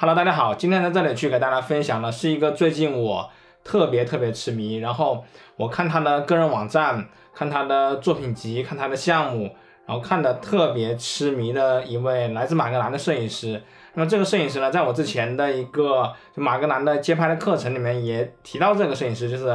Hello，大家好，今天在这里去给大家分享的是一个最近我特别特别痴迷，然后我看他的个人网站，看他的作品集，看他的项目，然后看的特别痴迷的一位来自马格南的摄影师。那么这个摄影师呢，在我之前的一个就马格南的街拍的课程里面也提到这个摄影师，就是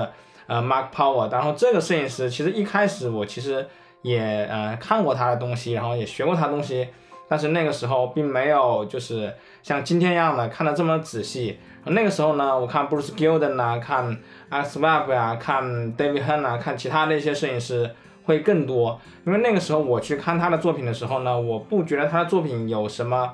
呃 Mark Power。然后这个摄影师其实一开始我其实也呃看过他的东西，然后也学过他的东西。但是那个时候并没有就是像今天一样的看的这么仔细。那个时候呢，我看 Bruce Gilden 啊，看 Alex Webb 啊，看 David Hen 啊，看其他的一些摄影师会更多。因为那个时候我去看他的作品的时候呢，我不觉得他的作品有什么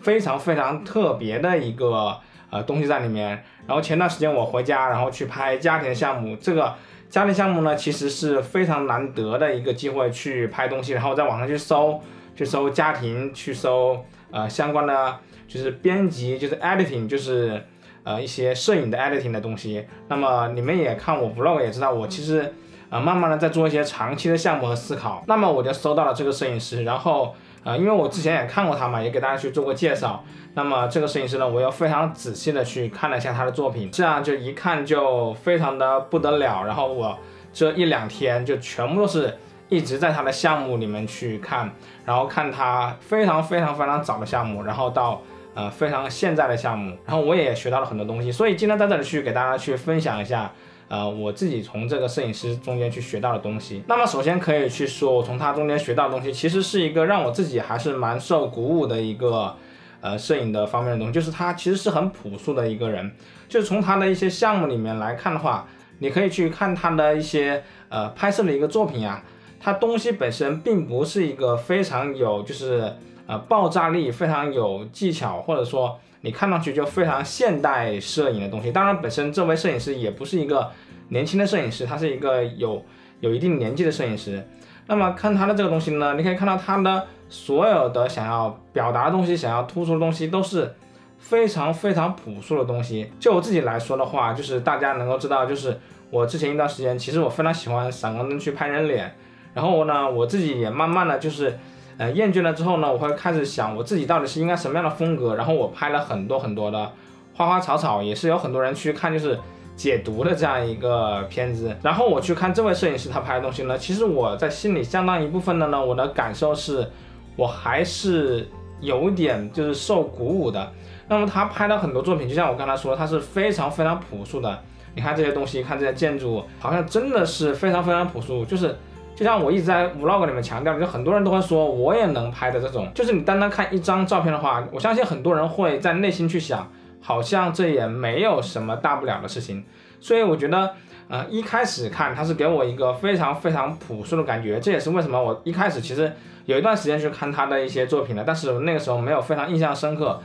非常非常特别的一个呃东西在里面。然后前段时间我回家，然后去拍家庭项目，这个家庭项目呢，其实是非常难得的一个机会去拍东西，然后在网上去搜。去搜家庭，去搜呃相关的，就是编辑，就是 editing，就是呃一些摄影的 editing 的东西。那么你们也看我 vlog 也知道，我其实呃慢慢的在做一些长期的项目和思考。那么我就搜到了这个摄影师，然后呃因为我之前也看过他嘛，也给大家去做过介绍。那么这个摄影师呢，我又非常仔细的去看了一下他的作品，这样就一看就非常的不得了。然后我这一两天就全部都是。一直在他的项目里面去看，然后看他非常非常非常早的项目，然后到呃非常现在的项目，然后我也学到了很多东西，所以今天在这里去给大家去分享一下，呃我自己从这个摄影师中间去学到的东西。那么首先可以去说，我从他中间学到的东西，其实是一个让我自己还是蛮受鼓舞的一个呃摄影的方面的东西，就是他其实是很朴素的一个人，就是从他的一些项目里面来看的话，你可以去看他的一些呃拍摄的一个作品啊。它东西本身并不是一个非常有，就是呃爆炸力、非常有技巧，或者说你看上去就非常现代摄影的东西。当然，本身这位摄影师也不是一个年轻的摄影师，他是一个有有一定年纪的摄影师。那么看他的这个东西呢，你可以看到他的所有的想要表达的东西、想要突出的东西，都是非常非常朴素的东西。就我自己来说的话，就是大家能够知道，就是我之前一段时间，其实我非常喜欢闪光灯去拍人脸。然后呢，我自己也慢慢的就是，呃，厌倦了之后呢，我会开始想我自己到底是应该什么样的风格。然后我拍了很多很多的花花草草，也是有很多人去看，就是解读的这样一个片子。然后我去看这位摄影师他拍的东西呢，其实我在心里相当一部分的呢，我的感受是，我还是有点就是受鼓舞的。那么他拍了很多作品，就像我刚才说，他是非常非常朴素的。你看这些东西，看这些建筑，好像真的是非常非常朴素，就是。就像我一直在 vlog 里面强调的，就很多人都会说我也能拍的这种，就是你单单看一张照片的话，我相信很多人会在内心去想，好像这也没有什么大不了的事情。所以我觉得，呃，一开始看他是给我一个非常非常朴素的感觉，这也是为什么我一开始其实有一段时间去看他的一些作品的，但是那个时候没有非常印象深刻。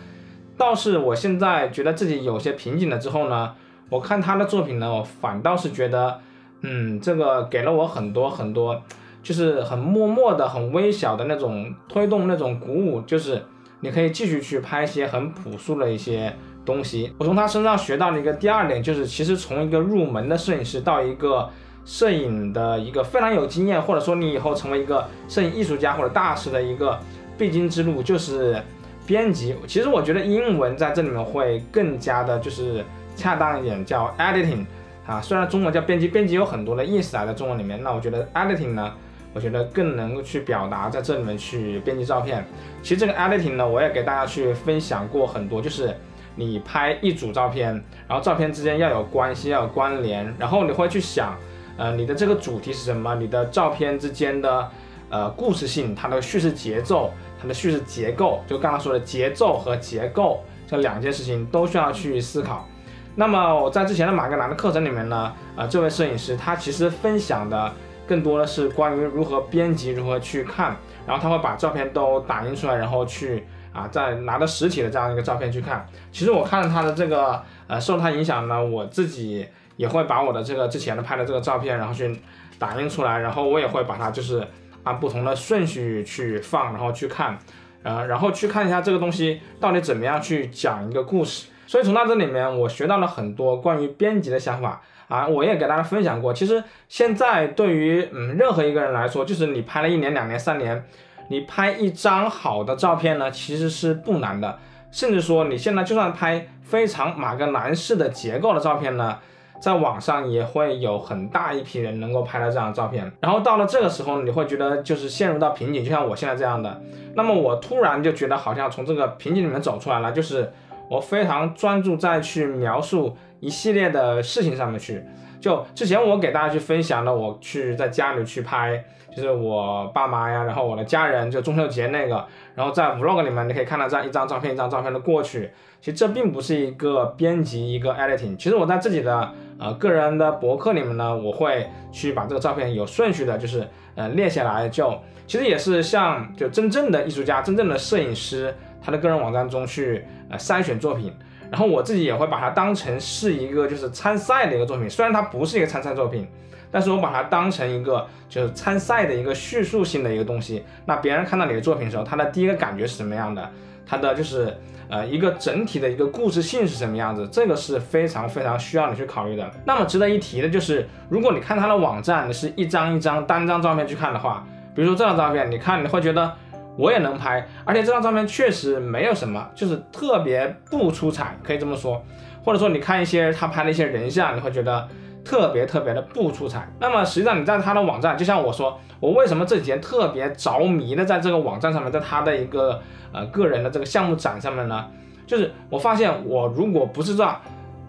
倒是我现在觉得自己有些瓶颈了之后呢，我看他的作品呢，我反倒是觉得。嗯，这个给了我很多很多，就是很默默的、很微小的那种推动、那种鼓舞，就是你可以继续去拍一些很朴素的一些东西。我从他身上学到了一个第二点，就是其实从一个入门的摄影师到一个摄影的一个非常有经验，或者说你以后成为一个摄影艺术家或者大师的一个必经之路，就是编辑。其实我觉得英文在这里面会更加的就是恰当一点，叫 editing。啊，虽然中文叫编辑，编辑有很多的意思啊，在中文里面，那我觉得 editing 呢，我觉得更能够去表达在这里面去编辑照片。其实这个 editing 呢，我也给大家去分享过很多，就是你拍一组照片，然后照片之间要有关系，要有关联，然后你会去想，呃，你的这个主题是什么？你的照片之间的呃故事性，它的叙事节奏，它的叙事结构，就刚刚说的节奏和结构这两件事情都需要去思考。那么我在之前的马格南的课程里面呢，呃，这位摄影师他其实分享的更多的是关于如何编辑，如何去看，然后他会把照片都打印出来，然后去啊，再拿着实体的这样一个照片去看。其实我看了他的这个，呃，受他影响呢，我自己也会把我的这个之前的拍的这个照片，然后去打印出来，然后我也会把它就是按不同的顺序去放，然后去看，呃，然后去看一下这个东西到底怎么样去讲一个故事。所以从他这里面，我学到了很多关于编辑的想法啊，我也给大家分享过。其实现在对于嗯任何一个人来说，就是你拍了一年、两年、三年，你拍一张好的照片呢，其实是不难的。甚至说你现在就算拍非常马格南式的结构的照片呢，在网上也会有很大一批人能够拍到这样的照片。然后到了这个时候，你会觉得就是陷入到瓶颈，就像我现在这样的。那么我突然就觉得好像从这个瓶颈里面走出来了，就是我非常专注在去描述一系列的事情上面去。就之前我给大家去分享了，我去在家里去拍，就是我爸妈呀，然后我的家人，就中秋节那个，然后在 vlog 里面你可以看到这样一张照片一张照片的过去。其实这并不是一个编辑一个 editing，其实我在自己的呃个人的博客里面呢，我会去把这个照片有顺序的，就是呃列下来，就其实也是像就真正的艺术家、真正的摄影师他的个人网站中去呃筛选作品。然后我自己也会把它当成是一个就是参赛的一个作品，虽然它不是一个参赛作品，但是我把它当成一个就是参赛的一个叙述性的一个东西。那别人看到你的作品的时候，他的第一个感觉是什么样的？他的就是呃一个整体的一个故事性是什么样子？这个是非常非常需要你去考虑的。那么值得一提的就是，如果你看他的网站，你是一张一张单张照片去看的话，比如说这张照片，你看你会觉得。我也能拍，而且这张照片确实没有什么，就是特别不出彩，可以这么说。或者说你看一些他拍的一些人像，你会觉得特别特别的不出彩。那么实际上你在他的网站，就像我说，我为什么这几天特别着迷的在这个网站上面，在他的一个呃个人的这个项目展上面呢？就是我发现我如果不是这样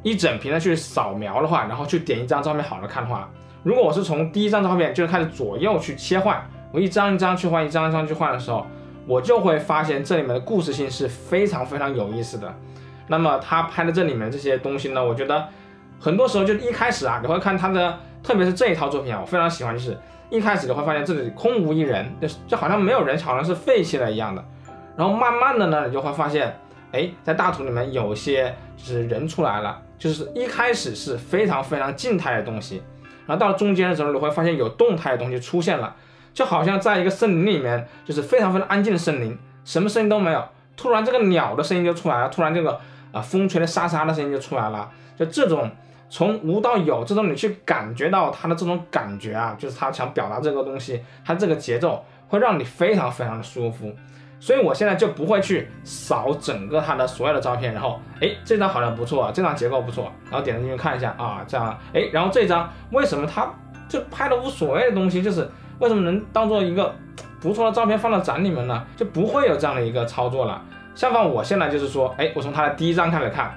一整屏的去扫描的话，然后去点一张照片好了看的话，如果我是从第一张照片就是开始左右去切换，我一张一张去换，一张一张去换的时候。我就会发现这里面的故事性是非常非常有意思的。那么他拍的这里面这些东西呢，我觉得很多时候就一开始啊，你会看他的，特别是这一套作品啊，我非常喜欢，就是一开始你会发现这里空无一人，就是就好像没有人，好像是废弃了一样的。然后慢慢的呢，你就会发现，哎，在大图里面有些就是人出来了，就是一开始是非常非常静态的东西，然后到了中间的时候，你会发现有动态的东西出现了。就好像在一个森林里面，就是非常非常安静的森林，什么声音都没有。突然这个鸟的声音就出来了，突然这个啊风吹的沙沙的声音就出来了。就这种从无到有，这种你去感觉到它的这种感觉啊，就是他想表达这个东西，它这个节奏会让你非常非常的舒服。所以我现在就不会去扫整个它的所有的照片，然后哎这张好像不错，这张结构不错，然后点进去看一下啊这样哎，然后这张为什么它就拍的无所谓的东西就是。为什么能当做一个不错的照片放到展里面呢？就不会有这样的一个操作了。相反，我现在就是说，哎，我从它的第一张开始看，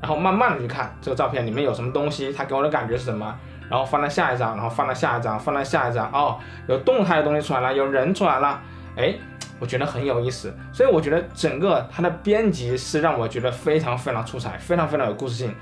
然后慢慢的去看这个照片里面有什么东西，它给我的感觉是什么，然后放到下一张，然后放到下一张，放到下一张，哦，有动态的东西出来了，有人出来了，哎，我觉得很有意思。所以我觉得整个它的编辑是让我觉得非常非常出彩，非常非常有故事性，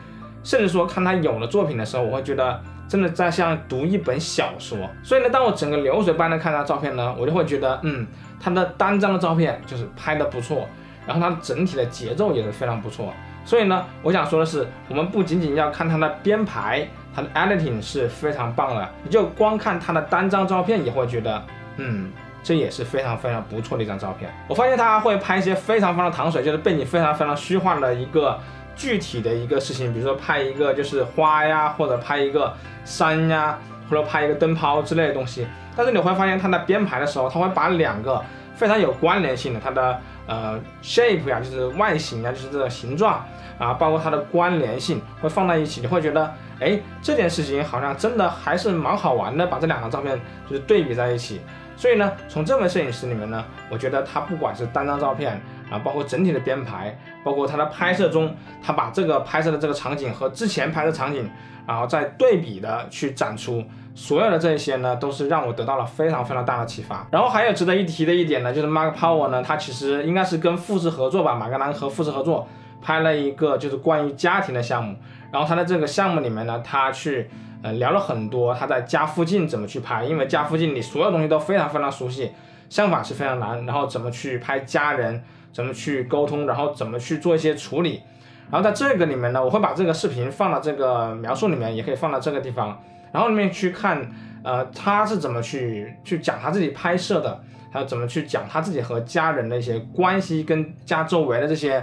甚至说看他有的作品的时候，我会觉得。真的在像读一本小说，所以呢，当我整个流水般的看他照片呢，我就会觉得，嗯，他的单张的照片就是拍的不错，然后他整体的节奏也是非常不错。所以呢，我想说的是，我们不仅仅要看他的编排，他的 editing 是非常棒的，你就光看他的单张照片也会觉得，嗯，这也是非常非常不错的一张照片。我发现他会拍一些非常非常糖水，就是背景非常非常虚幻的一个。具体的一个事情，比如说拍一个就是花呀，或者拍一个山呀，或者拍一个灯泡之类的东西。但是你会发现，它在编排的时候，它会把两个非常有关联性的，它的呃 shape 呀，就是外形呀，就是这个形状啊，包括它的关联性会放在一起，你会觉得，哎，这件事情好像真的还是蛮好玩的，把这两个照片就是对比在一起。所以呢，从这位摄影师里面呢，我觉得他不管是单张照片。啊，包括整体的编排，包括他的拍摄中，他把这个拍摄的这个场景和之前拍的场景，然后再对比的去展出，所有的这些呢，都是让我得到了非常非常大的启发。然后还有值得一提的一点呢，就是 Mark Power 呢，他其实应该是跟富士合作吧，马格南和富士合作拍了一个就是关于家庭的项目。然后他在这个项目里面呢，他去呃聊了很多他在家附近怎么去拍，因为家附近你所有东西都非常非常熟悉，相反是非常难。然后怎么去拍家人？怎么去沟通，然后怎么去做一些处理，然后在这个里面呢，我会把这个视频放到这个描述里面，也可以放到这个地方，然后里面去看，呃，他是怎么去去讲他自己拍摄的，还有怎么去讲他自己和家人的一些关系，跟家周围的这些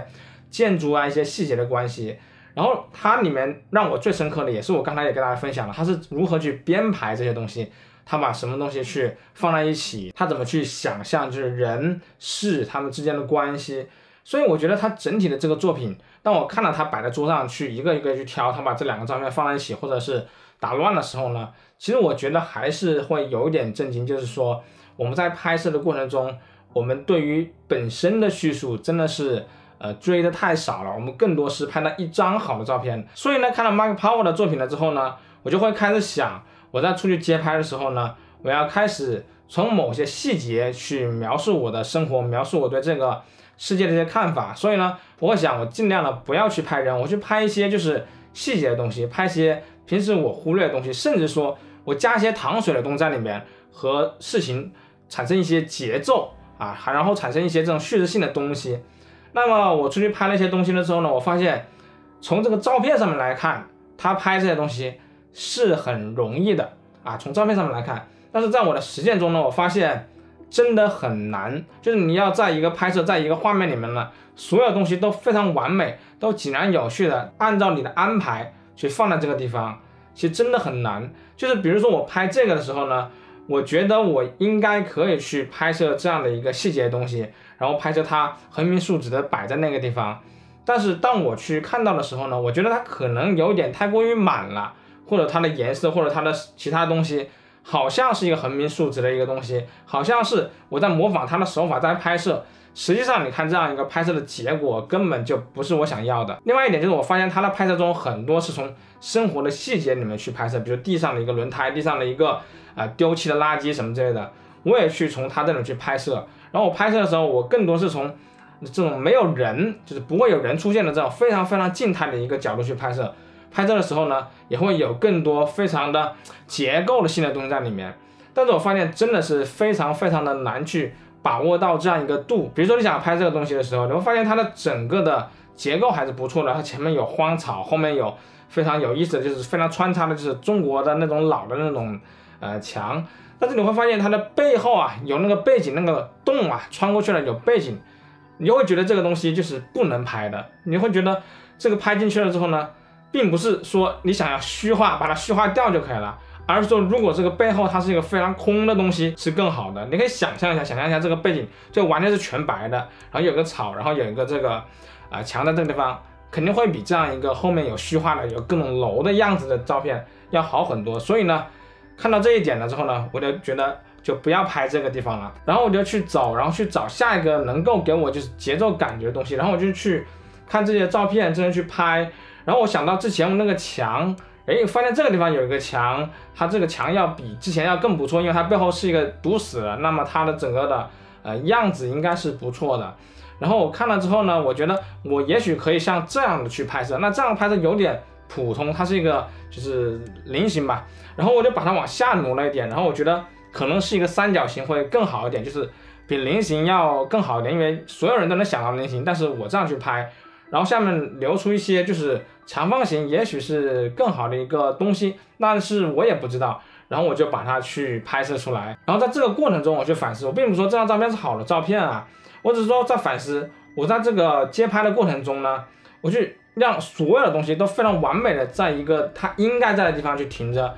建筑啊一些细节的关系，然后它里面让我最深刻的，也是我刚才也跟大家分享了，他是如何去编排这些东西。他把什么东西去放在一起？他怎么去想象？就是人事他们之间的关系，所以我觉得他整体的这个作品，当我看到他摆在桌上去一个一个去挑，他把这两个照片放在一起，或者是打乱的时候呢，其实我觉得还是会有一点震惊，就是说我们在拍摄的过程中，我们对于本身的叙述真的是呃追的太少了，我们更多是拍了一张好的照片。所以呢，看到 Mark Power 的作品了之后呢，我就会开始想，我在出去街拍的时候呢，我要开始从某些细节去描述我的生活，描述我对这个。世界的一些看法，所以呢，我会想，我尽量的不要去拍人，我去拍一些就是细节的东西，拍一些平时我忽略的东西，甚至说我加一些糖水的东西在里面，和事情产生一些节奏啊，还然后产生一些这种叙事性的东西。那么我出去拍那些东西的时候呢，我发现从这个照片上面来看，他拍这些东西是很容易的啊，从照片上面来看，但是在我的实践中呢，我发现。真的很难，就是你要在一个拍摄，在一个画面里面呢，所有东西都非常完美，都井然有序的按照你的安排去放在这个地方，其实真的很难。就是比如说我拍这个的时候呢，我觉得我应该可以去拍摄这样的一个细节的东西，然后拍摄它横平竖直的摆在那个地方。但是当我去看到的时候呢，我觉得它可能有点太过于满了，或者它的颜色，或者它的其他东西。好像是一个横平竖直的一个东西，好像是我在模仿他的手法在拍摄。实际上，你看这样一个拍摄的结果根本就不是我想要的。另外一点就是，我发现他的拍摄中很多是从生活的细节里面去拍摄，比如地上的一个轮胎，地上的一个啊丢弃的垃圾什么之类的，我也去从他这里去拍摄。然后我拍摄的时候，我更多是从这种没有人，就是不会有人出现的这种非常非常静态的一个角度去拍摄。拍照的时候呢，也会有更多非常的结构的性的东西在里面，但是我发现真的是非常非常的难去把握到这样一个度。比如说你想拍这个东西的时候，你会发现它的整个的结构还是不错的，它前面有荒草，后面有非常有意思的就是非常穿插的就是中国的那种老的那种呃墙，但是你会发现它的背后啊有那个背景那个洞啊穿过去了有背景，你会觉得这个东西就是不能拍的，你会觉得这个拍进去了之后呢？并不是说你想要虚化，把它虚化掉就可以了，而是说如果这个背后它是一个非常空的东西是更好的。你可以想象一下，想象一下这个背景就完全是全白的，然后有个草，然后有一个这个啊墙在这个地方，肯定会比这样一个后面有虚化的、有各种楼的样子的照片要好很多。所以呢，看到这一点了之后呢，我就觉得就不要拍这个地方了，然后我就去找，然后去找下一个能够给我就是节奏感觉的东西，然后我就去看这些照片，真的去拍。然后我想到之前我那个墙，哎，发现这个地方有一个墙，它这个墙要比之前要更不错，因为它背后是一个堵死了，那么它的整个的呃样子应该是不错的。然后我看了之后呢，我觉得我也许可以像这样的去拍摄，那这样拍摄有点普通，它是一个就是菱形吧。然后我就把它往下挪了一点，然后我觉得可能是一个三角形会更好一点，就是比菱形要更好一点，因为所有人都能想到菱形，但是我这样去拍。然后下面留出一些就是长方形，也许是更好的一个东西，但是我也不知道。然后我就把它去拍摄出来。然后在这个过程中，我去反思，我并不是说这张照片是好的照片啊，我只是说在反思，我在这个街拍的过程中呢，我去让所有的东西都非常完美的在一个它应该在的地方去停着，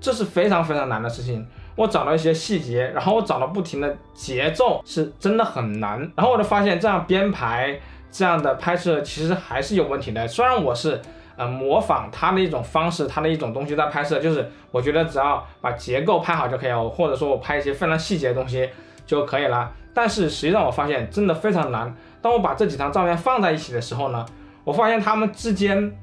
这是非常非常难的事情。我找到一些细节，然后我找到不停的节奏，是真的很难。然后我就发现这样编排。这样的拍摄其实还是有问题的。虽然我是呃模仿他的一种方式，他的一种东西在拍摄，就是我觉得只要把结构拍好就可以了，或者说我拍一些非常细节的东西就可以了。但是实际上我发现真的非常难。当我把这几张照片放在一起的时候呢，我发现他们之间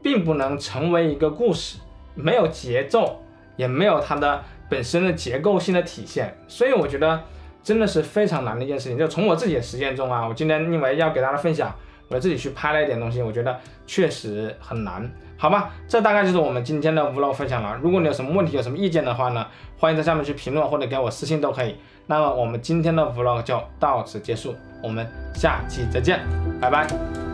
并不能成为一个故事，没有节奏，也没有它的本身的结构性的体现。所以我觉得。真的是非常难的一件事情，就从我自己的实践中啊，我今天因为要给大家分享，我自己去拍了一点东西，我觉得确实很难，好吧？这大概就是我们今天的 vlog 分享了。如果你有什么问题、有什么意见的话呢，欢迎在下面去评论或者给我私信都可以。那么我们今天的 vlog 就到此结束，我们下期再见，拜拜。